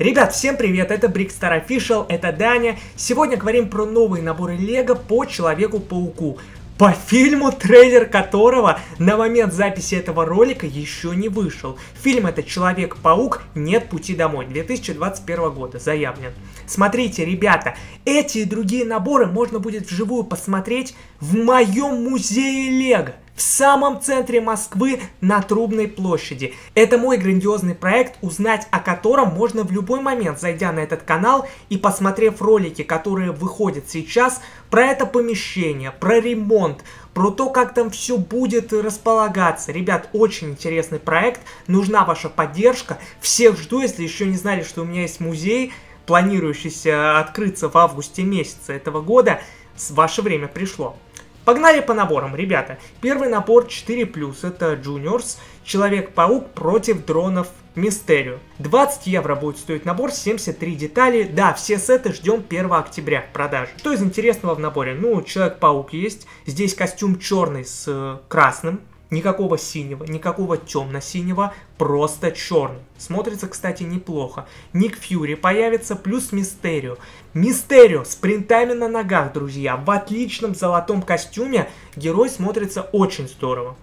Ребят, всем привет, это Brickstar Official, это Даня. Сегодня говорим про новые наборы Лего по Человеку-пауку. По фильму, трейлер которого на момент записи этого ролика еще не вышел. Фильм это Человек-паук, нет пути домой, 2021 года, заявлен. Смотрите, ребята, эти и другие наборы можно будет вживую посмотреть в моем музее Лего в самом центре Москвы на Трубной площади. Это мой грандиозный проект, узнать о котором можно в любой момент, зайдя на этот канал и посмотрев ролики, которые выходят сейчас, про это помещение, про ремонт, про то, как там все будет располагаться. Ребят, очень интересный проект, нужна ваша поддержка. Всех жду, если еще не знали, что у меня есть музей, планирующийся открыться в августе месяце этого года. Ваше время пришло. Погнали по наборам, ребята. Первый набор 4+, это Juniors, Человек-паук против дронов Мистерию. 20 евро будет стоить набор, 73 детали. Да, все сеты ждем 1 октября продажи. Что из интересного в наборе? Ну, Человек-паук есть. Здесь костюм черный с э, красным. Никакого синего, никакого темно-синего, просто черный. Смотрится, кстати, неплохо. Ник Фьюри появится, плюс Мистерио. Мистерио с принтами на ногах, друзья. В отличном золотом костюме герой смотрится очень здорово.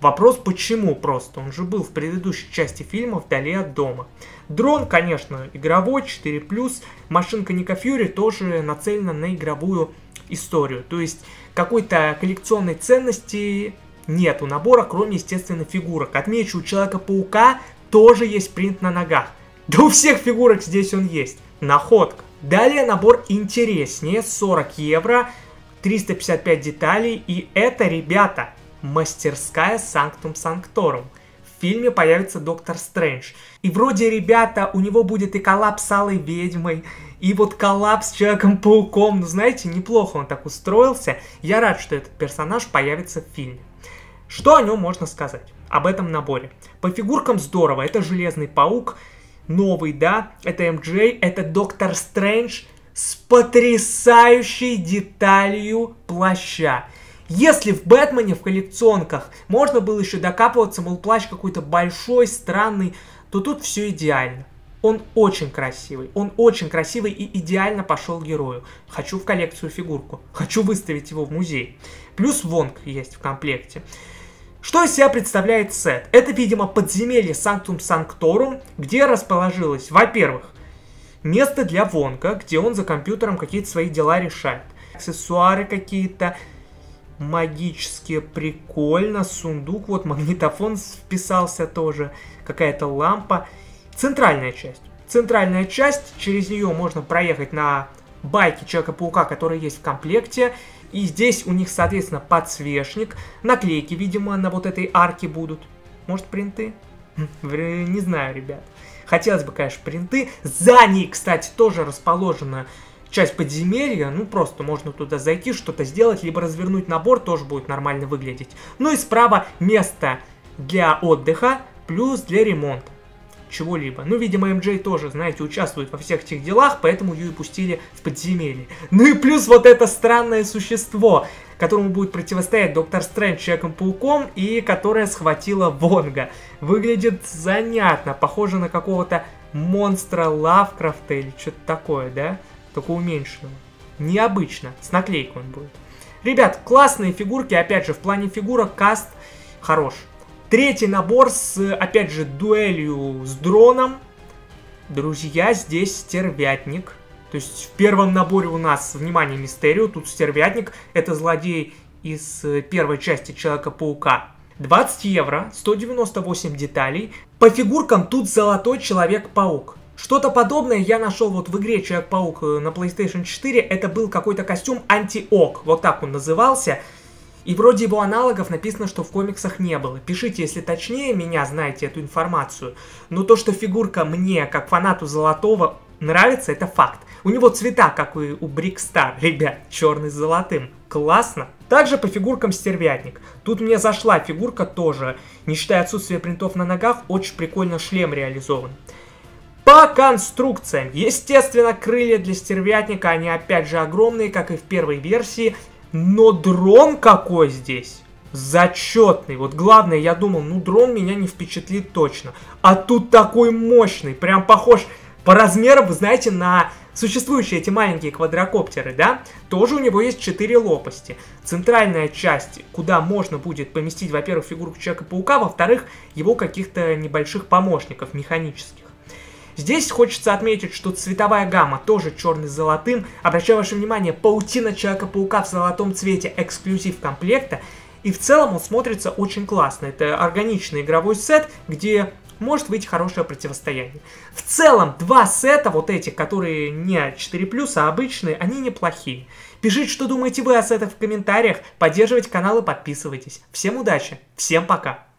Вопрос, почему просто? Он же был в предыдущей части фильма «Вдали от дома». Дрон, конечно, игровой, 4+. Машинка Ника Фьюри тоже нацелена на игровую историю. То есть какой-то коллекционной ценности нет у набора, кроме, естественно, фигурок. Отмечу, у Человека-паука тоже есть принт на ногах. Да у всех фигурок здесь он есть. Находка. Далее набор интереснее, 40 евро, 355 деталей. И это, ребята, мастерская Sanctum Sanctorum. Фильме появится Доктор Стрэндж. И вроде, ребята, у него будет и коллапс с Алой Ведьмой, и вот коллапс с Человеком-пауком. Ну, знаете, неплохо он так устроился. Я рад, что этот персонаж появится в фильме. Что о нем можно сказать? Об этом наборе. По фигуркам здорово. Это Железный Паук, новый, да, это MJ, это Доктор Стрэндж с потрясающей деталью плаща. Если в Бэтмене в коллекционках можно было еще докапываться, мол, плащ какой-то большой, странный, то тут все идеально. Он очень красивый, он очень красивый и идеально пошел герою. Хочу в коллекцию фигурку, хочу выставить его в музей. Плюс Вонг есть в комплекте. Что из себя представляет сет? Это, видимо, подземелье Sanctum Sanctorum, где расположилось, во-первых, место для Вонка, где он за компьютером какие-то свои дела решает. Аксессуары какие-то, магические, прикольно, сундук, вот магнитофон вписался тоже, какая-то лампа. Центральная часть. Центральная часть, через нее можно проехать на байке Человека-паука, который есть в комплекте, и здесь у них, соответственно, подсвечник. Наклейки, видимо, на вот этой арке будут. Может, принты? Не знаю, ребят. Хотелось бы, конечно, принты. За ней, кстати, тоже расположена часть подземелья. Ну, просто можно туда зайти, что-то сделать, либо развернуть набор, тоже будет нормально выглядеть. Ну и справа место для отдыха, плюс для ремонта чего-либо. Ну, видимо, МД тоже, знаете, участвует во всех этих делах, поэтому ее и пустили в подземелье. Ну и плюс вот это странное существо, которому будет противостоять Доктор Стрэндж Человеком-пауком и которая схватила Вонга. Выглядит занятно, похоже на какого-то монстра Лавкрафта или что-то такое, да? Только уменьшенного. Необычно, с наклейкой он будет. Ребят, классные фигурки, опять же, в плане фигурок каст хорош. Третий набор с, опять же, дуэлью с дроном. Друзья, здесь стервятник. То есть в первом наборе у нас, внимание, Мистерио, тут стервятник. Это злодей из э, первой части Человека-паука. 20 евро, 198 деталей. По фигуркам тут золотой Человек-паук. Что-то подобное я нашел вот в игре Человек-паук э, на PlayStation 4. Это был какой-то костюм Анти-Ок, вот так он назывался. И вроде его аналогов написано, что в комиксах не было. Пишите, если точнее меня знаете эту информацию. Но то, что фигурка мне, как фанату Золотого, нравится, это факт. У него цвета, как и у Брикстар, ребят, черный с золотым. Классно. Также по фигуркам стервятник. Тут мне зашла фигурка тоже. Не считая отсутствия принтов на ногах, очень прикольно шлем реализован. По конструкциям. Естественно, крылья для стервятника, они опять же огромные, как и в первой версии. Но дрон какой здесь? Зачетный. Вот главное, я думал, ну дрон меня не впечатлит точно. А тут такой мощный, прям похож По размерам, вы знаете, на существующие эти маленькие квадрокоптеры, да, тоже у него есть четыре лопасти. Центральная часть, куда можно будет поместить, во-первых, фигурку Человека-паука, во-вторых, его каких-то небольших помощников механических. Здесь хочется отметить, что цветовая гамма тоже черный с золотым. Обращаю ваше внимание, паутина Человека-паука в золотом цвете эксклюзив комплекта. И в целом он смотрится очень классно. Это органичный игровой сет, где может выйти хорошее противостояние. В целом, два сета, вот эти, которые не 4+, а обычные, они неплохие. Пишите, что думаете вы о сетах в комментариях, поддерживайте канал и подписывайтесь. Всем удачи, всем пока!